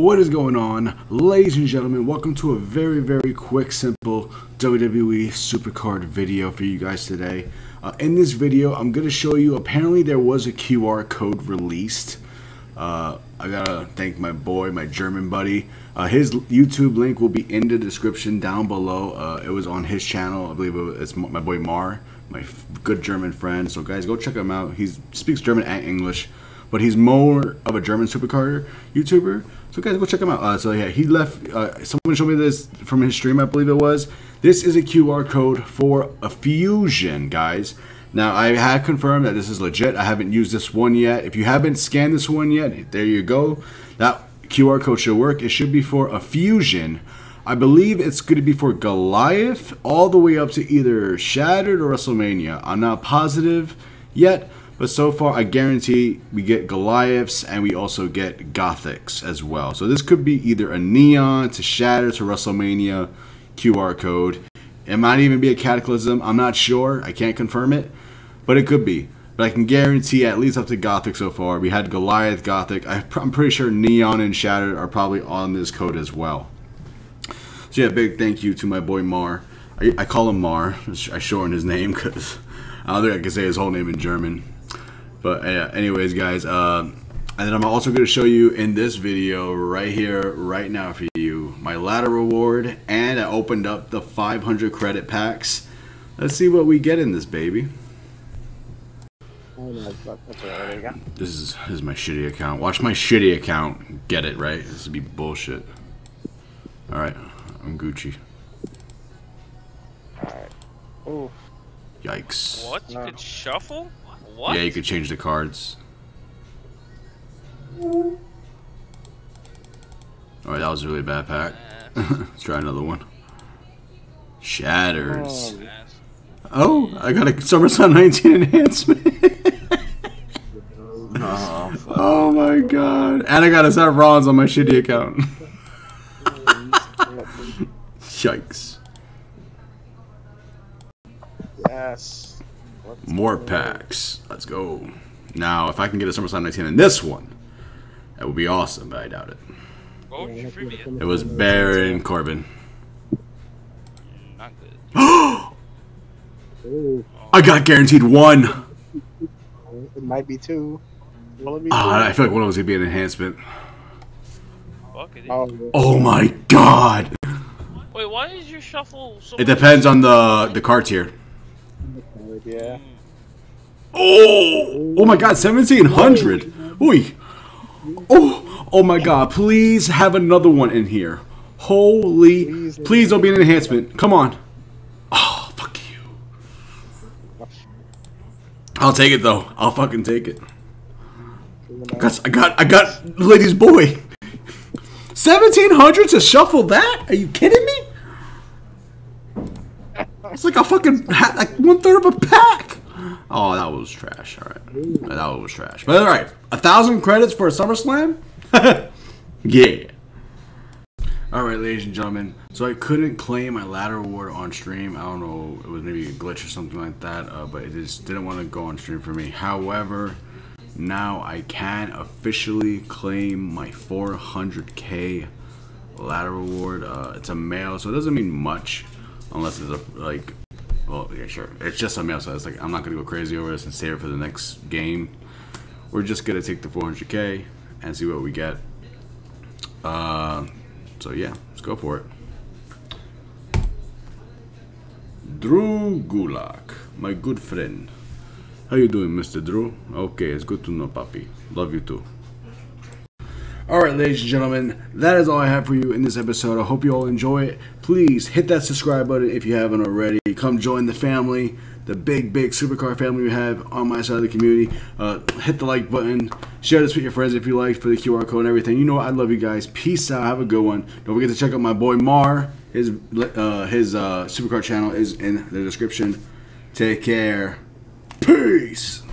What is going on, ladies and gentlemen? Welcome to a very, very quick, simple WWE Supercard video for you guys today. Uh, in this video, I'm going to show you, apparently there was a QR code released. Uh, I gotta thank my boy, my German buddy. Uh, his YouTube link will be in the description down below. Uh, it was on his channel. I believe it's my boy Mar, my good German friend. So guys, go check him out. He speaks German and English but he's more of a German Supercard YouTuber. So guys, go check him out. Uh, so yeah, he left. Uh, someone showed me this from his stream, I believe it was. This is a QR code for a Fusion, guys. Now I have confirmed that this is legit. I haven't used this one yet. If you haven't scanned this one yet, there you go. That QR code should work. It should be for a Fusion. I believe it's going to be for Goliath all the way up to either Shattered or WrestleMania. I'm not positive yet. But so far, I guarantee we get Goliaths and we also get Gothics as well. So this could be either a Neon to Shatter to WrestleMania QR code. It might even be a Cataclysm. I'm not sure. I can't confirm it. But it could be. But I can guarantee at least up to Gothic so far. We had Goliath, Gothic. I'm pretty sure Neon and Shattered are probably on this code as well. So yeah, big thank you to my boy Mar. I, I call him Mar. I shorten his name because I don't think I can say his whole name in German. But uh, anyways, guys, uh, and then I'm also going to show you in this video right here, right now for you, my ladder reward, and I opened up the 500 credit packs. Let's see what we get in this baby. This is, this is my shitty account. Watch my shitty account. Get it, right? This would be bullshit. Alright, I'm Gucci. Alright. Ooh. Yikes. What? You no. could shuffle? What? Yeah, you could change the cards. Alright, that was a really bad pack. Let's try another one. Shatters. Oh, oh, I got a SummerSlam 19 enhancement. oh, oh, my god. And I got a Seth Rollins on my shitty account. Yikes. Yes. More packs. Let's go. Now, if I can get a SummerSlam 19 in this one, that would be awesome, but I doubt it. It was Baron Corbin. Not good. I got guaranteed one. It might be two. Oh, I feel like one of them was gonna be an enhancement. Oh, oh my god! Wait, why is your shuffle so It depends on the the card tier. Yeah. Oh! Oh my god, 1700! Oi! Oh! Oh my god, please have another one in here. Holy... Please, please don't be an enhancement. Come on. Oh, fuck you. I'll take it though. I'll fucking take it. I got, I got, I got lady's boy. 1700 to shuffle that? Are you kidding? It's like a fucking, like one third of a pack. Oh, that was trash. All right, that was trash. But all right, a thousand credits for a SummerSlam. yeah. All right, ladies and gentlemen. So I couldn't claim my ladder award on stream. I don't know, it was maybe a glitch or something like that. Uh, but it just didn't want to go on stream for me. However, now I can officially claim my 400k ladder award. Uh, it's a male, so it doesn't mean much unless it's a like well, yeah, sure. It's just something else. I was like I'm not gonna go crazy over this and save it for the next game. We're just gonna take the 400k and see what we get. Uh, so yeah, let's go for it. Drew Gulak, my good friend. How you doing, Mr. Drew? Okay, it's good to know, puppy. Love you too. Alright, ladies and gentlemen, that is all I have for you in this episode. I hope you all enjoy it. Please hit that subscribe button if you haven't already. Come join the family, the big, big Supercard family we have on my side of the community. Uh, hit the like button. Share this with your friends if you like for the QR code and everything. You know what? I love you guys. Peace out. Have a good one. Don't forget to check out my boy Mar. His, uh, his uh, Supercard channel is in the description. Take care. Peace.